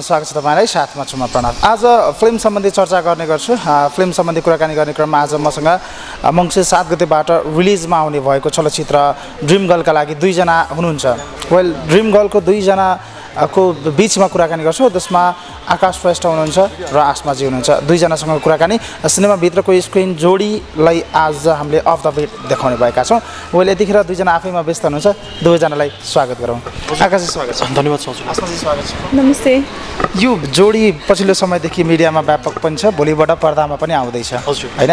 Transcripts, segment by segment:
स्वागत छ तपाईँलाई। साथमा छु म प्रणव। आज फिल्म सम्बन्धी चर्चा गर्ने गर्छु। फिल्म सम्बन्धी कुराकानी गर्ने क्रममा आज मसँग मङ्सिर सात गतेबाट रिलिजमा आउने भएको चलचित्र ड्रिम गर्लका लागि दुईजना हुनुहुन्छ। वेल ड्रिम गर्लको दुईजना को बिचमा कुराकानी गर्छु त्यसमा आकाश श्रेष्ठ हुनुहुन्छ र आसमाजी हुनुहुन्छ। दुईजनासँग कुराकानी। सिनेमाभित्रको स्क्रिन जोडीलाई आज हामीले अफ द बेट देखाउने भएका छौँ। वेल यतिखेर दुईजना आफैमा व्यस्त हुनुहुन्छ। दुवैजनालाई स्वागत गरौँ। आकाश स्वागत छ। धन्यवाद आसमाजी स्वागत छ। नमस्ते। यो जोडी पछिल्लो समयदेखि मिडियामा व्यापक पनि छ भोलिबाट पर्दामा पनि आउँदैछ। हजुर। होइन?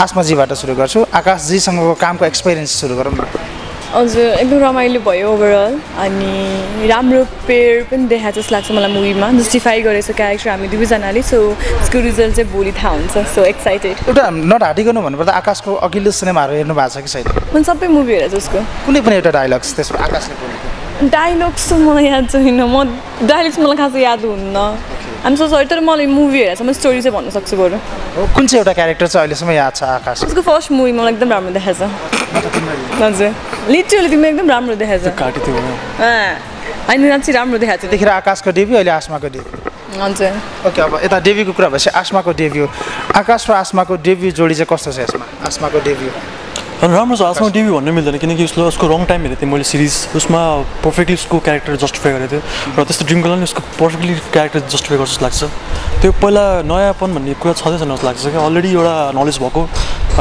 आसमाजीबाट सुरु गर्छु। आकाशजीसँगको कामको एक्सपिरियन्स सुरु गरौँ न। हजुर एकदम रमाइलो भयो ओभरअल अनि राम्रो पेयर पनि देखाएको जस्तो लाग्छ मलाई मुभीमा जस्टिफाई गरेको छ क्यारेक्टर हामी दुवैजनाले सो यसको रिजल्ट चाहिँ भोलि थाहा हुन्छ. सो एक्साइटेड एउटा नढाँटिकन भन्नुपर्दा आकाशको अघिल्लो सिनेमाहरू हेर्नु भएको छ कि छैन? मैले सबै मुभी हेरेँ जसको कुनै पनि एउटा डायलग्स त्यसमा आकाशले बोलेको। डाइलग्स त मलाई याद छैन। म डाइलग्स मलाई खासै याद हुन्न। हामी सो सरी तर मलाई मुभी हेरेर म स्टोरी चाहिँ भन्न सक्छु बरु। हो, कुन चाहिँ एउटा क्यारेक्टर चाहिँ अहिलेसम्म याद छ आकाश? उसको फर्स्ट मुभी मलाई एकदम राम्रो देखाएको छ हजुर। लिटरली तिमीले एकदम राम्रो देखाएको छ काटी थियो अँ, होइन साँच्चै राम्रो देखाएको छ त्यतिखेर आकाशको डेब्यू अहिले आसमाको डेब्यू हजुर। ओके अब यता डेब्यूको कुरा भएपछि आसमाको डेब्यू आकाश र आसमाको डेब्यू जोडी चाहिँ कस्तो छ यसमा? आसमाको डेब्यू अनि राम्रो छ आजमा टिभी भन्नु मिल्दैन किनकि उसले उसको रङ टाइम हेरेको थिएँ मैले सिरिज उसमा पर्फेक्टली उसको क्यारेक्टर जस्टिफाई गरेको थियो। र त्यस्तो ड्रिम गर्लले उसको पर्फेक्टली क्यारेक्टर जस्टिफाई गर्छ जस्तो लाग्छ। त्यो पहिला नयाँपन भन्ने कुरा छँदै छैन जस्तो लाग्छ क्या अलरेडी एउटा नलेज भएको।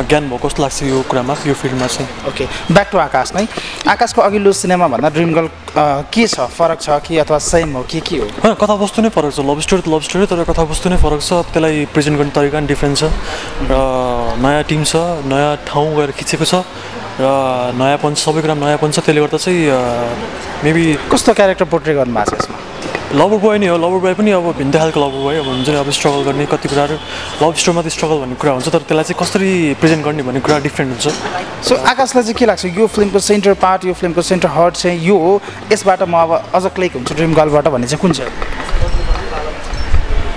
ज्ञान भएको जस्तो लाग्छ यो कुरामा यो फिल्डमा चाहिँ। ओके ब्याक टु आकाश नै आकाशको अघिल्लो सिनेमा भन्दा ड्रिम गर्ल के छ? फरक छ कि अथवा सेम हो? कि के हो? कथावस्तु नै फरक छ। लभ स्टोरी त लभ स्टोरी तर कथावस्तु नै फरक छ। त्यसलाई प्रेजेन्ट गर्ने तरिका पनि डिफ्रेन्ट छ। र नयाँ टिम छ नयाँ ठाउँ गएर खिचेको छ। र नयाँपन छ, सबै कुरा नयाँपन छ त्यसले गर्दा चाहिँ मेबी कस्तो क्यारेक्टर पोर्ट्रे गर्नुभएको छ यसमा? लभर बोय नै हो लभर बोय पनि अब भिन्दै खालको लभर बोय अब हुन्छ नि अब स्ट्रगल गर्ने कति कुराहरू लभ स्टोरीमा त स्ट्रगल भन्ने कुरा हुन्छ तर त्यसलाई चाहिँ कसरी प्रेजेन्ट गर्ने भन्ने कुरा डिफ्रेन्ट हुन्छ। सो आकाशलाई चाहिँ के लाग्छ? यो फिल्मको सेन्टर पार्ट यो फिल्मको सेन्टर हर्ट चाहिँ यो हो यसबाट म अब अझ क्लिक हुन्छु ड्रिम गर्लबाट भन्ने चाहिँ कुन चाहिँ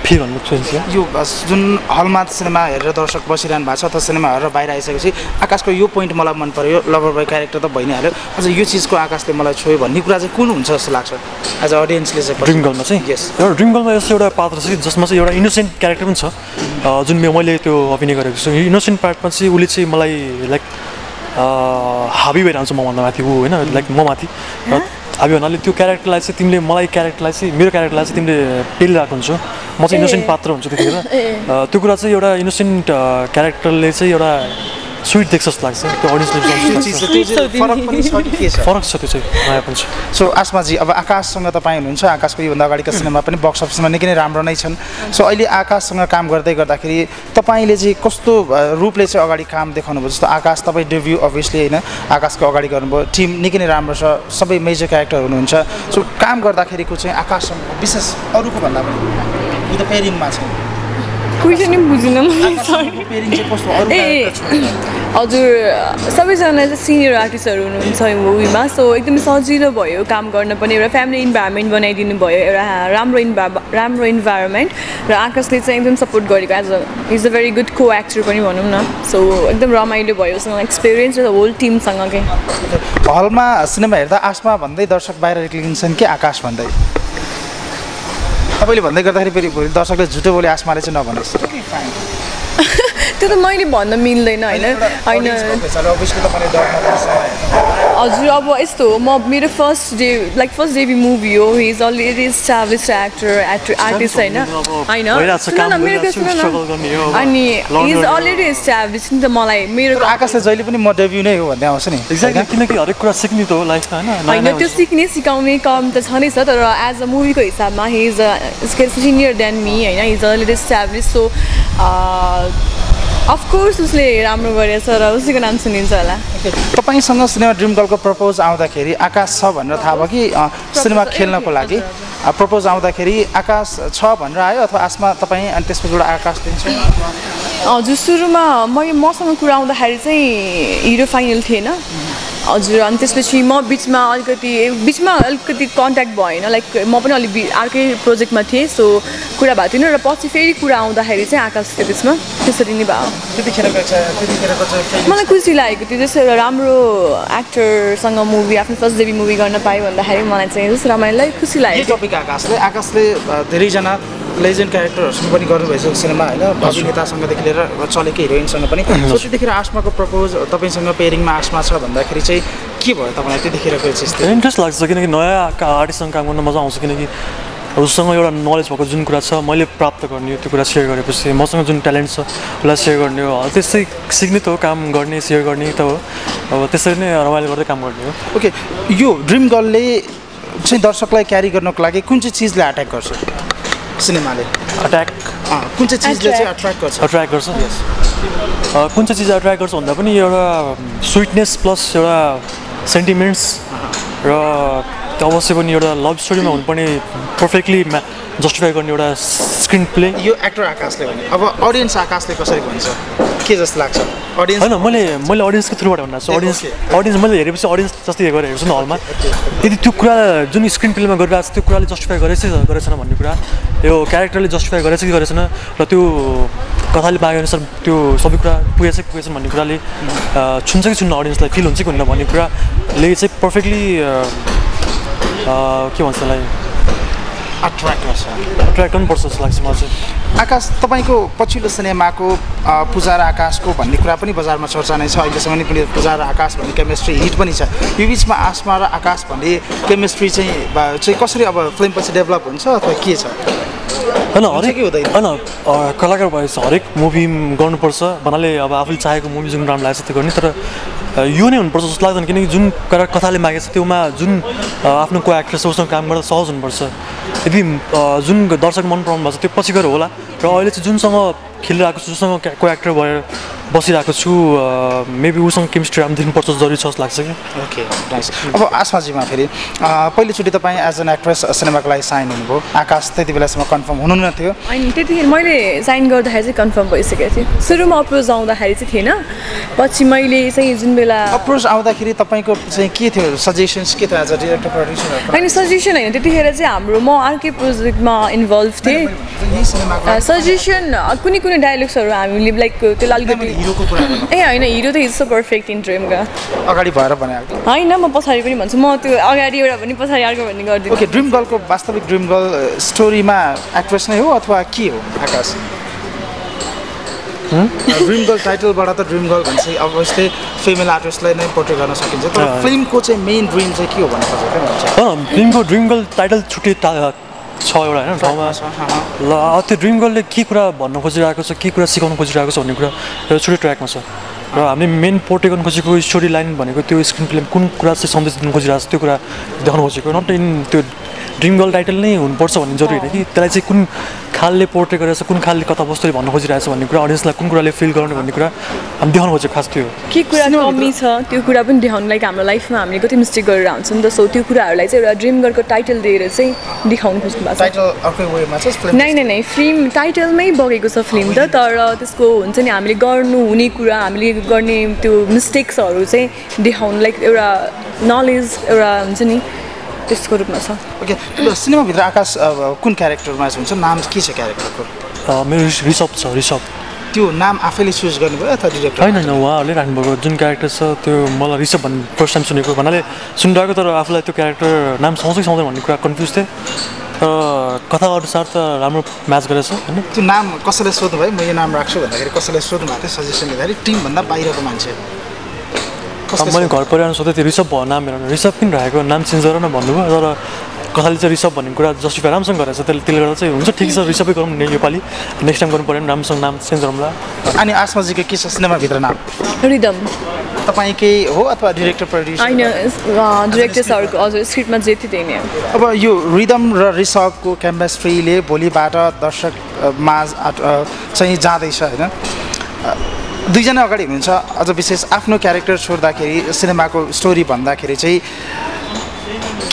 फेरि भन्नु खोजिन्छ यो जुन हलमा सिनेमा हेरेर दर्शक बसिरहनु भएको छ अथवा सिनेमा हेरेर बाहिर आइसकेपछि आकाशको यो पोइन्ट मलाई मन पऱ्यो लभर बोय क्यारेक्टर त भइ नै हाल्यो अझ यो चिजको आकाशले मलाई छोयो भन्ने कुरा चाहिँ कुन हुन्छ जस्तो लाग्छ? एज अ अडियन्सले चाहिँ ड्रिम गर्लमा चाहिँ? Yes. एउटा ड्रिम गर्लमा यस्तो एउटा पात्र छ जसमा चाहिँ एउटा इनोसेन्ट क्यारेक्टर पनि छ। जुन मे- मैले त्यो अभिनय गरेको छु। इनोसेन्ट पार्टमा चाहिँ उसले चाहिँ मलाई लाइक हाबी भइरहन्छ मभन्दा माथि। ऊ होइन लाइक म माथि हाबी भन्नाले त्यो क्यारेक्टरलाई चाहिँ तिमीले मलाई क्यारेक्टरलाई चाहिँ मेरो क्यारेक्टरलाई चाहिँ तिमीले पेलिरहेको हुन्छौ। म चाहिँ इनोसेन्ट पात्र हुन्छु त्यतिखेर। त्यो कुरा चाहिँ एउटा इनोसेन्ट क्यारेक्टरले चाहिँ एउटा स्विट देख्छ जस्तो लाग्छ त्यो त्यो अडियन्सले चिज चाहिँ- त्यो चाहिँ फरक पनि छ कि के छ फरक छ त्यो चाहिँ नयाँ पनि छ। सो आसमाजी अब आकाशसँग तपाईँ हुनुहुन्छ आकाशको योभन्दा अगाडिका सिनेमा पनि बक्स अफिसमा निकै नै राम्रो नै छन्। सो अहिले आकाशसँग काम गर्दै गर्दाखेरि तपाईँले चाहिँ कस्तो रूपले चाहिँ अगाडि काम देखाउनु भयो? जस्तो आकाश तपाईँ डेब्यू अभियसली होइन? आकाशको अगाडि गर्नुभयो। टिम निकै नै राम्रो छ। सबै मेजर क्यारेक्टर हुनुहुन्छ। सो काम गर्दाखेरिको चाहिँ आकाशसँग विशेष अरूको भन्दा पनि यो त पेरिङमा छ। क्वेसन बुझिनँ मैले ए हजुर सबैजना चाहिँ सिनियर आर्टिस्टहरू हुनुहुन्छ यो मुभीमा सो एकदमै सजिलो भयो काम गर्न पनि एउटा फ्यामिली इन्भाइरोमेन्ट बनाइदिनु भयो एउटा राम्रो इन्भा राम्रो इन्भाइरोमेन्ट र आकाशले चाहिँ एकदम सपोर्ट गरेको as a is a very good को एक्टर पनि भनौँ न सो एकदम रमाइलो भयो उसँग एक्सपिरियन्स र होल टिमसँगकै हलमा सिनेमा हेर्दा आसमा भन्दै दर्शक बाहिर निक्लिन्छन् कि आकाश भन्दै तपाईँले भन्दै गर्दाखेरि फेरि भोलि दर्शकले झुटो बोले आसमाले चाहिँ नभनोस्। त्यो त मैले भन्न मिल्दैन होइन? होइन। हजुर अब यस्तो हो म मेरो first day like first debut movie हो he is already establish actor actor artist होइन होइन छ, न, छ, न। अनि इज। अलरेडी इस्टाब्लिस नि त मलाई मेरो आकाशले जहिले पनि म डेब्यू नै हो भन्दै आउँछ नि एक्ज्याक्टली किनकि हरेक कुरा सिक्ने त हो लाइफमा होइन होइन त्यो। सिक्ने सिकाउने काम त छँदैछ तर एज अ मुभीको हिसाबमा he is senior than me होइन is already establish so of course उसले राम्रो गरेछ र उसैको नाम सुनिन्छ होला। तपाईँसँग सिनेमा ड्रिम गर्लको प्रपोज आउँदाखेरि आकाश छ भनेर थाहा भयो कि सिनेमा खेल्नको लागि। प्रपोज आउँदाखेरि आकाश छ भनेर आयो अथवा आसमा तपाईँ अनि त्यसपछि एउटा आकाश दिन्छ? हजुर सुरुमा मैले मसँग कुरा आउँदाखेरि चाहिँ हिरो फाइनल थिएन। हजुर अनि त्यसपछि म बिचमा अलिकति बिचमा अलिकति कन्ट्याक्ट भएन लाइक म पनि अलिक अर्कै प्रोजेक्टमा थिएँ सो कुरा भएको थिएन र पछि फेरि कुरा आउँदाखेरि चाहिँ आकाश थियो त्यसमा त्यसरी नै भयो। मलाई खुसी लागेको थियो जस्तो एउटा राम्रो एक्टरसँग मुभी आफ्नो फर्स्ट डेबी मुभी गर्न पाएँ भन्दाखेरि मलाई चाहिँ जस्तो रमाइलोलाई खुसी टपिक आकाशले आकाशले धेरैजना लेजेन्ड क्यारेक्टरहरूसँग पनि गर्नुभएको सिनेमा होइन? अभिनेतासँगदेखि लिएर चलेको हिरोइनसँग पनि। सो त्यतिखेर आसमाको प्रपोज तपाईँसँग पेयरिङमा आसमा छ भन्दाखेरि चाहिँ के भयो तपाईँलाई त्यतिखेरको चाहिँ इन्ट्रेस्ट लाग्छ किनकि नयाँ आर्टिस्टसँग काम गर्न मजा आउँछ किनकि उसँग एउटा नलेज भएको जुन कुरा छ मैले प्राप्त गर्ने हो त्यो कुरा सेयर गरेपछि मसँग जुन ट्यालेन्ट छ उसलाई सेयर गर्ने हो। त्यस्तै सिक्ने त हो काम गर्ने सेयर गर्ने त हो। अब त्यसरी नै रमाइलो गर्दै काम गर्ने हो। ओके यो ड्रिम गर्लले चाहिँ दर्शकलाई क्यारी गर्नको लागि कुन चाहिँ चिजले एट्याक गर्छ? सिनेमाले? अट्याक अँ, कुन चाहिँ चिजले चाहिँ एट्र्याक्ट गर्छ? अट्र्याक्ट गर्छ अ, कुन चाहिँ चिज एट्र्याक्ट गर्छ भन्दा पनि एउटा स्विटनेस प्लस एउटा सेन्टिमेन्ट्स र त्यो अवश्य पनि एउटा लभ स्टोरीमा हुनुपर्ने पर्फेक्टली जस्टिफाई गर्ने एउटा स्क्रिन प्ले यो एक्टर आकाशले भने अब अडियन्स आकाशले कसरी भन्छ? के जस्तो लाग्छ? अडियन्स होइन मैले मैले अडियन्सको थ्रुबाट भन्नु छु अडियन्स. अडियन्स मैले हेरेपछि अडियन्स जस्तै गरेर हेर्छु नि हलमा। यदि त्यो कुरा जुन स्क्रिन प्लेमा गरिरहेको छ त्यो कुराले जस्टिफाई गरेछ गरेछन भन्ने कुरा? यो क्यारेक्टरले जस्टिफाई गरेछ कि गरेछन? र त्यो कथाले मागे अनुसार त्यो सबै कुरा पुगेछ कि पुगेछ भन्ने कुराले छुन्छ कि छुन्न अडियन्सलाई फिल हुन्छ कि हुन्न भन्ने कुराले चाहिँ पर्फेक्टली के भन्छ त्यसलाई एट्र्याक्ट गर्छ। एट्र्याक्ट गर्नुपर्छ जस्तो लाग्छ मलाई चाहिँ। आकाश तपाईँको पछिल्लो सिनेमाको पूजा र आकाशको भन्ने कुरा पनि बजारमा चर्चा नै छ। अहिलेसम्म पनि पूजा र आकाश भन्ने केमिस्ट्री हिट पनि छ। यो बिचमा आसमा र आकाश भन्ने केमिस्ट्री चाहिँ चाहिँ कसरी अब फिल्म पछि डेभलप हुन्छ अथवा के छ? होइन हरेक? होइन कलाकार भएपछि हरेक मुभी गर्नुपर्छ। भन्नाले अब आफूले चाहेको मुभी जुन राम्रो लागेको छ त्यो गर्ने। तर यो नै हुनुपर्छ जस्तो लाग्दैन। किनकि जुन कुरा कथाले मागेको छ त्योमा जुन आफ्नो को एक्ट्रेस उसँग काम गर्दा सहज हुनुपर्छ। यदि जुन दर्शक मन पराउनु भएको छ त्यो पछि गएर होला। र अहिले चाहिँ जुनसँग खेलिरहेको छु जोसँग को एक्टर भएर बसिरहेको छु मेबी उसँग केमिस्ट्री राम्रो दिनुपर्छ जरुरी छ जस्तो लाग्छ कि ओके नाइस अब आसमाजीमा फेरि पहिलोचोटि तपाईँ एज एन एक्ट्रेस सिनेमाको लागि साइन हुनुभयो। आकाश त्यति बेलासम्म कन्फर्म हुनुहुन्न थियो। अनि त्यतिखेर मैले साइन गर्दाखेरि चाहिँ कन्फर्म भइसकेको थियो। सुरुमा अप्रोच आउँदाखेरि चाहिँ थिएन। पछि मैले चाहिँ जुन बेला अप्रोच आउँदाखेरि तपाईँको चाहिँ के थियो? सजेसन्स के थियो एज अ डिरेक्टर प्रड्युसर होइन सजेसन होइन त्यतिखेर चाहिँ हाम्रो म अर्कै प्रोजेक्टमा इन्भल्भ थिएँ। सजेसन कुनै कुनै डायलग्सहरू हामीले लाइक त्यसलाई अलिकति हिरोको कुरा ए होइन हिरो त इज सो पर्फेक्ट इन ड्रिमका अगाडि भएर भनेको होइन म पछाडि पनि भन्छु म त्यो अगाडि एउटा भने पछाडि अर्को भन्ने गरिदिन्छु ओके ड्रिम गर्लको वास्तविक ड्रिम गर्ल स्टोरीमा एक्ट्रेस नै हो अथवा के हो आकाश? ड्रिम गर्ल टाइटलबाट त ड्रिम गर्ल भन्छ अब यस्तै फिमेल आर्टिस्टलाई नै पोर्ट्रे गर्न सकिन्छ। तर। फिल्मको चाहिँ मेन ड्रिम चाहिँ के हो भन्नु खोजेको ड्रिमको ड्रिम गर्ल टाइटल छुट्टै छ एउटा होइन ठाउँमा ल त्यो ड्रिम गर्लले के कुरा भन्न खोजिरहेको छ के कुरा सिकाउनु खोजिरहेको छ भन्ने कुरा एउटा छुट्टै ट्र्याकमा छ र हामीले मेन पोर्टे गर्न खोजेको स्टोरी लाइन भनेको त्यो स्क्रिन प्ले कुन कुरा चाहिँ सन्देश दिनु खोजिरहेको छ त्यो कुरा देखाउनु खोजेको नट इन त्यो ड्रिम गर्ल टाइटल नै हुनुपर्छ भन्ने जरुरी होइन कि? त्यसलाई चाहिँ कुन खालले पोर्ट्रे गरेको छ कुन खालले कथावस्तुले भन्न खोजिरहेको छ भन्ने कुरा अडियन्सलाई कुन कुराले फिल गराउने भन्ने कुरा हामी देखाउनु खोजेको खास त्यो हो। के कुरा कमी छ? त्यो कुरा पनि देखाउनु लाइक हाम्रो लाइफमा हामीले कति मिस्टेक गरेर हुन्छ नि त। सो त्यो कुराहरूलाई चाहिँ एउटा ड्रिम गर्लको टाइटल दिएर चाहिँ देखाउनु खोज्नु भएको छ। टाइटल अर्कै वेमा छ फिल्म नै नै नै। फिल्म टाइटलमै बगेको छ फिल्म त तर त्यसको हुन्छ नि हामीले गर्नु हुने कुरा हामीले गर्ने त्यो मिस्टेक्सहरू चाहिँ देखाउनु लाइक एउटा नलेज एउटा हुन्छ नि त्यसको रूपमा छ। ओके सिनेमाभित्र आकाश अब कुन क्यारेक्टरमा हुन्छ? नाम के छ क्यारेक्टरको अँ, मेरो रिस- रिसप छ रिसप। त्यो नाम आफैले चुज गर्नुभयो अथवा डिरेक्टर होइन होइन उहाँहरूले राख्नुभएको जुन क्यारेक्टर छ त्यो मलाई रिसप भन्ने फर्स्ट टाइम सुनेको। भन्नाले सुनिरहेको तर आफूलाई त्यो क्यारेक्टर नाम सुहाउँछ कि सुहाउँदैन भन्ने कुरा कन्फ्युज थिएँ। तर कथा अनुसार त राम्रो म्याच गरेछ होइन? त्यो नाम कसैलाई सोध्नुभयो? म यो नाम राख्छु भन्दाखेरि कसैलाई सोध्नु भएको थियो सजेसन लिँदाखेरि टिमभन्दा बाहिरको मान्छे। मैले घर परिवारमा सोधेँ त्यो रिसप भयो नाम मेरो रिसप किन राखेको? नाम चेन्ज गर न भन्नुभयो। तर कथाले चाहिँ रिसप भन्ने कुरा जस्टिफाई राम्रोसँग गरेछ। त्यसले त्यसले गर्दा चाहिँ हुन्छ ठिक छ रिसपै गरौँ न योपालि नेक्स्ट टाइम गर्नु पऱ्यो भने राम्रोसँग नाम चेन्ज गरौँला। अनि आसमाजीको के छ? सिनेमाभित्र नाम? रिदम। तपाईँकै हो अथवा डिरेक्टर प्रड्युसर होइन डिरेक्टर सरको हजुर स्क्रिप्टमा जे थियो त्यही नै अब यो रिदम र रिसपको केमिस्ट्रीले भोलिबाट दर्शक माझ चाहिँ जाँदैछ होइन? दुईजना अगाडि हुनुहुन्छ। अझ विशेष आफ्नो क्यारेक्टर छोड्दाखेरि सिनेमाको स्टोरी भन्दाखेरि चाहिँ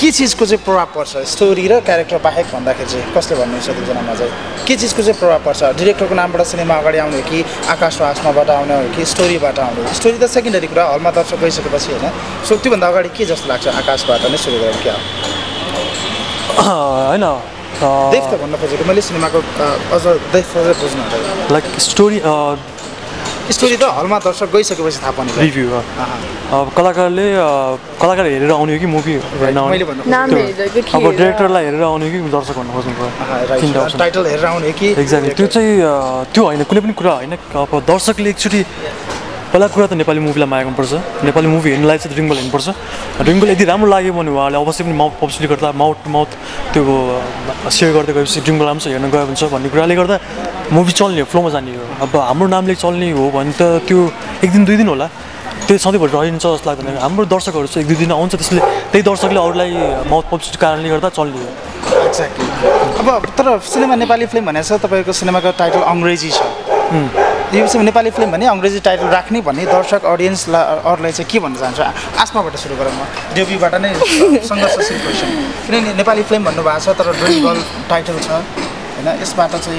के चिजको चाहिँ प्रभाव पर्छ? स्टोरी र क्यारेक्टर बाहेक भन्दाखेरि चाहिँ कसले भन्नुहुन्छ दुईजनामा चाहिँ? के चिजको चाहिँ प्रभाव पर्छ? डिरेक्टरको नामबाट सिनेमा अगाडि आउने हो कि आकाश आसमाबाट आउने हो कि स्टोरीबाट आउने हो स्टोरी त सेकेन्डरी कुरा हलमा दर्शक गइसकेपछि होइन। सो त्योभन्दा अगाडि के जस्तो लाग्छ आकाशबाट नै सुरु गरौँ क्या? होइन देख त भन्न खोजेको मैले सिनेमाको अझ देख बुझ्नु लाइक स्टोरी स्टोरी त हलमा दर्शक गइसकेपछि थाहा पाउने भयो। रिभ्यू। अब कलाकारले कलाकार हेरेर आउने हो कि मुभी? अब? डिरेक्टरलाई हेरेर आउने हो कि दर्शक भन्नु खोज्नु टाइटल हेरेर आउने कि? एक्ज्याक्टली त्यो चाहिँ त्यो होइन कुनै पनि कुरा होइन। अब दर्शकले एकचोटि पहिला कुरा त नेपाली मुभीलाई माया गर्नुपर्छ नेपाली मुभी हेर्नुलाई चाहिँ ड्रिङ्गल हेर्नुपर्छ। ड्रिङ्गल यदि राम्रो लाग्यो भने उहाँले अवश्य पनि माउथ पब्लिसिटी गर्दा माउथ टु माउथ त्यो सेयर गर्दै गएपछि ड्रिङ्गल राम्रो हेर्न गयो हुन्छ भन्ने कुराले गर्दा मुभी चल्ने हो फ्लोमा जाने हो। अब हाम्रो नामले चल्ने हो भने त त्यो एक दिन दुई दिन होला। त्यो सधैँभरि रहन्छ जस्तो लाग्दैन। हाम्रो दर्शकहरू चाहिँ एक दुई दिन आउँछ त्यसले त्यही दर्शकले अरूलाई माउथ पब्लिसिटी कारणले गर्दा चल्ने हो। एक्ज्याक्टली अब तर सिनेमा नेपाली फिल्म भनेर तपाईँको सिनेमाको टाइटल अङ्ग्रेजी छ। यो विषयमा नेपाली फिल्म भने अङ्ग्रेजी टाइटल राख्ने भन्ने दर्शक अडियन्सलाई अरूलाई चाहिँ के भन्न चाहन्छु? आसमाबाट सुरु गरौँ म। डेब्युबाट नै सङ्घर्षशील क्वेसन किनभने नेपाली फिल्म भन्नुभएको छ तर ड्रिम गर्ल टाइटल छ होइन? यसबाट चाहिँ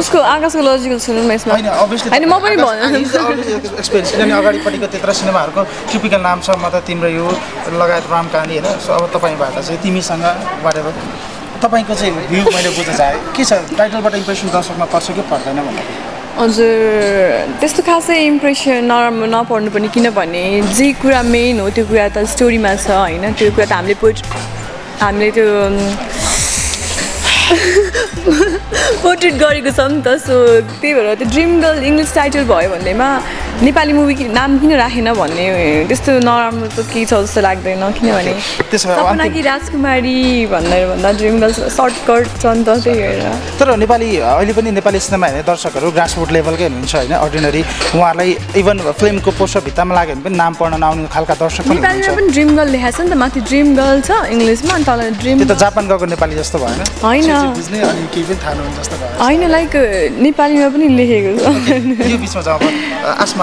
उसको आकाशको लजिकल सुनौँ न यसमा। होइन म पनि एक्सपिरियन्स किनभने अगाडिपट्टिको त्यत्र सिनेमाहरूको टिपिकल नाम छ म त तिम्रो यो लगायत राम कहानी होइन? सो अब तपाईँबाट चाहिँ तिमीसँग वाटेर तपाईँको चाहिँ भ्यू मैले बुझ्न चाहेँ। के छ? टाइटलबाट इम्प्रेसन दर्शकमा पर्छ कि पर्दैन भन्दाखेरि? हजुर त्यस्तो खासै इम्प्रेसन नराम्रो नपर्नु पनि किनभने जे कुरा मेन हो त्यो कुरा त स्टोरीमा छ होइन? त्यो कुरा त हामीले पोइट हामीले त्यो पोर्ट्रेट गरेको छ नि त सो त्यही भएर त्यो ड्रिम गर्ल इङ्ग्लिस टाइटल भयो भन्दैमा नेपाली मुभी नाम किन राखेन भन्ने त्यस्तो नराम्रो त केही छ जस्तो लाग्दैन किनभने सपना कि राजकुमारी भनेर भन्दा ड्रिम गर्ल सर्टकट छ नि त त्यही भएर। तर नेपाली अहिले पनि नेपाली सिनेमा हेर्ने दर्शकहरू ग्रासरुट लेभलकै हुनुहुन्छ होइन अर्डिनरी उहाँहरूलाई इभन फिल्मको पोस्टर भित्तामा लाग्यो भने पनि नाम पढ्न नआउने खालका दर्शक नेपालीमा पनि ड्रिम गर्ल लेखाएको छ नि त माथि ड्रिम गर्ल छ इङ्ग्लिसमा अनि तल ड्रिम त्यो त जापान गएको नेपाली जस्तो भएन। होइन। जे- जे बुझ्ने अनि केही पनि थाहा नहुने जस्तो भयो होइन लाइक नेपालीमा पनि लेखेको छ।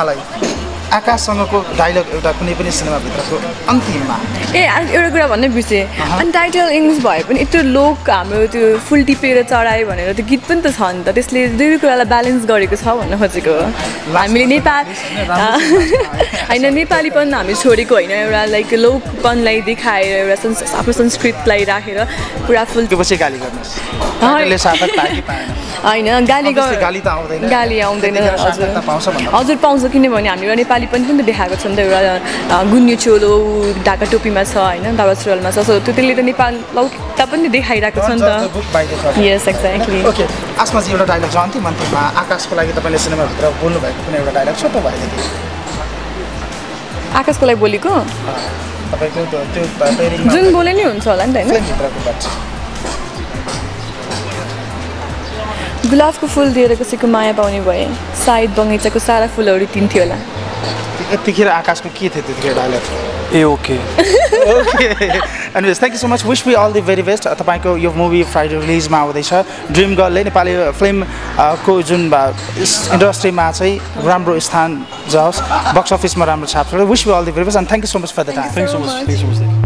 आसमालाई आकाशसँगको डाइलग एउटा कुनै पनि सिनेमाभित्रको अन्तिममा। ए एउटा कुरा भन्नै बिर्सेँ। अनि टाइटल इङ्ग्लिस भए पनि यत्रो लोक हाम्रो त्यो फुल टिपेर चढायो भनेर त्यो गीत पनि त छ नि त। त्यसले दुई कुरालाई ब्यालेन्स गरेको छ भन्न खोजेको। हो हामीले नेपाल होइन नेपालीपन हामी छोडेको होइन। एउटा लाइक लोकपनलाई देखाएर एउटा संस आफ्नो संस्कृतलाई राखेर पुरा फुल गाली गर्नुहोस्। होइन गाली गाली त आउँदैन। गाली आउँदैन हजुर। पाउँछ किनभने एउटा नेपाली पनि त देखाएको छ नि त एउटा गुन्यु चोलो ढाका टोपीमा छ होइन दौरा सुरुवालमा छ। सो त्यो त्यसले त नेपाल लौकिकता पनि देखाइरहेको छ नि त। यस एक्ज्याक्टली आसमा चाहिँ एउटा डाइलग छ अन्तिम अन्तिममा आकाशको लागि तपाईँले सिनेमाभित्र बोल्नुभएको कुनै एउटा डाइलग छोटो भएदेखि आकाशको लागि बोलेको? जुन बोले नै हुन्छ होला नि त होइन? गुलाबको फुल दिएर कसैको माया पाउने भए सायद बगैँचाको सारा फुलहरू तिन्थ्यो होला। यतिखेर आकाशको के थियो त्यतिखेर ए okay. Okay anyways thank you so much wish we all the very best तपाईँको यो मुभी फ्राइडे रिलिजमा आउँदैछ। ड्रिम गर्लले नेपाली फिल्म अ, को जुन बा- इस इन्डस्ट्रीमा चाहिँ राम्रो स्थान जाओस् बक्स अफिसमा राम्रो छाप wish we all the very best and thank you so much for the time thank so much thank so much